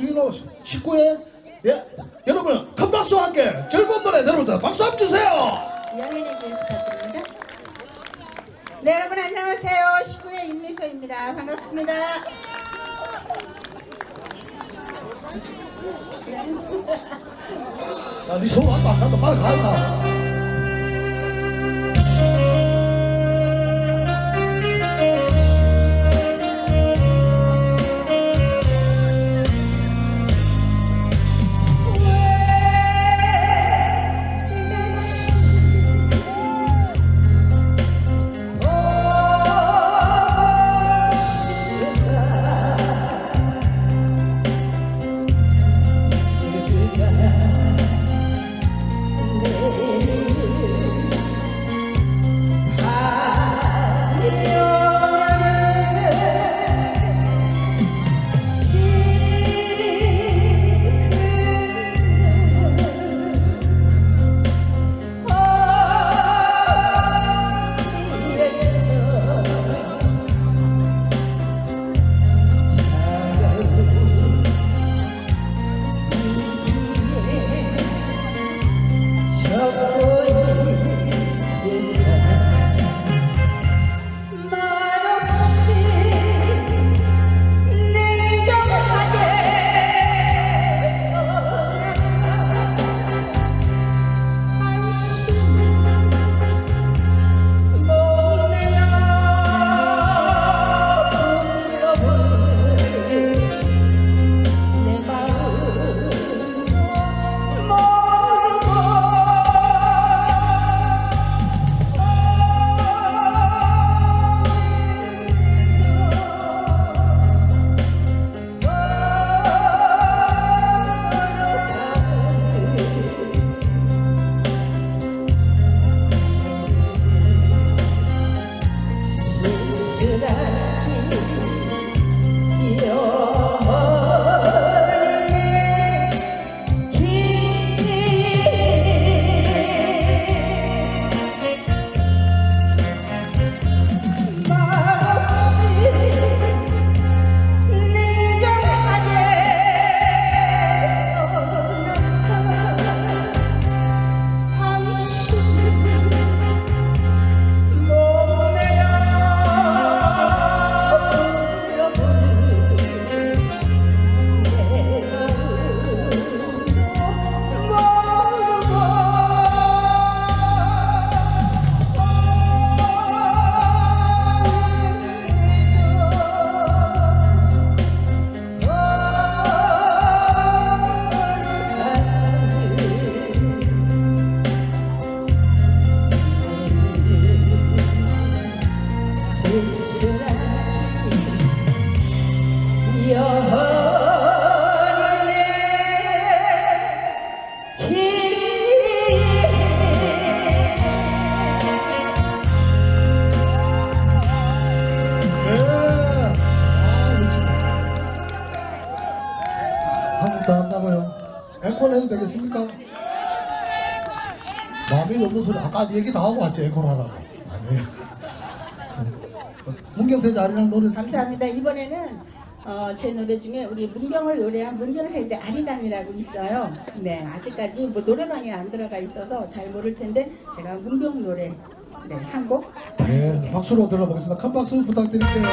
주인공 19회 예 여러분 큰 박수와 함께 즐거운 노래 여러분들 박수 한번 주세요. 네 여러분 안녕하세요. 19회 임미서입니다. 반갑습니다. 야니 손 한다 안 간다 빨리 가야 더 한다고요? 앵콜 해도 되겠습니까? 마음이 없는 소리 아까 얘기 다 하고 왔죠 앵콜 하라고 아니에요 문경세 자리랑 노래 감사합니다. 이번에는 어, 제 노래 중에 우리 문경을 노래한 문경세제 아리랑이라고 있어요. 네 아직까지 뭐 노래방에 안 들어가 있어서 잘 모를 텐데 제가 문경 노래 네, 한곡 네 박수로 들어보겠습니다 큰 박수 부탁드릴게요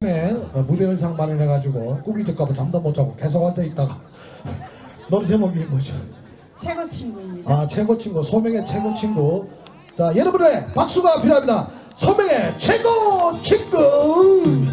네, 어, 무대 의상 마련해가지고 꾸기 적가고 잠도 못 자고 계속 앉아 있다가 노래 제목이 뭐죠? 최고 친구입니다. 아 최고 친구 소명의 최고 친구. 자 여러분의 박수가 필요합니다. 소명의 최고 친구.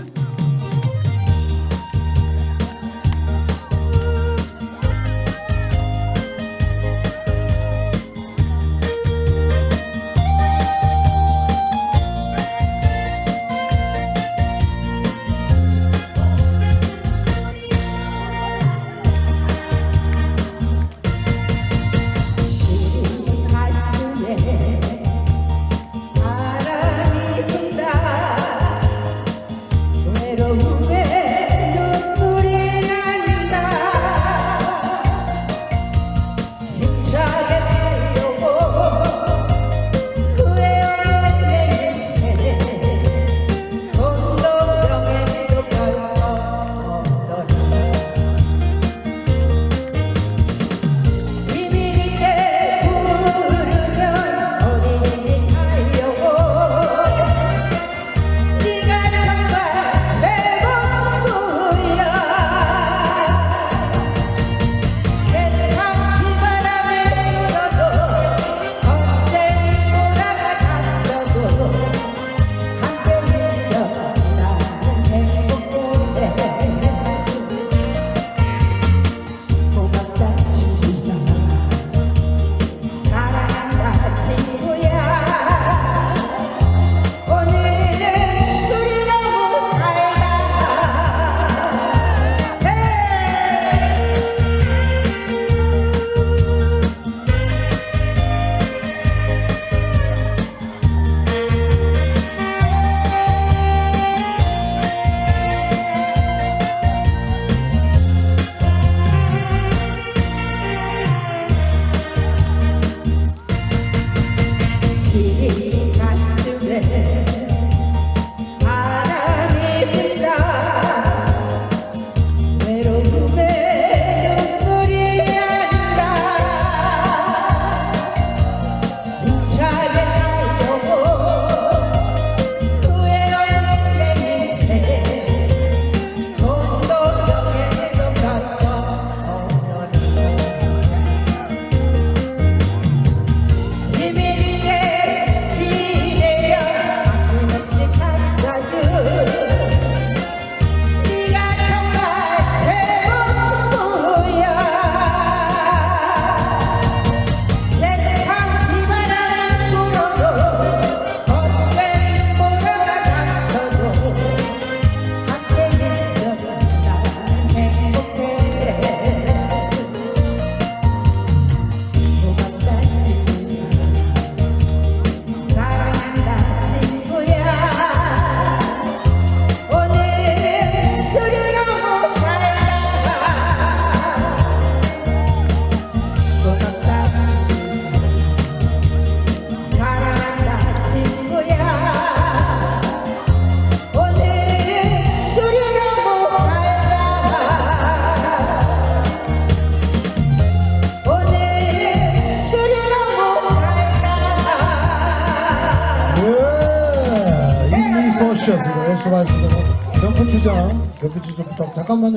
수고하셨습니다. 명품 주장, 명품 주장, 잠깐만요.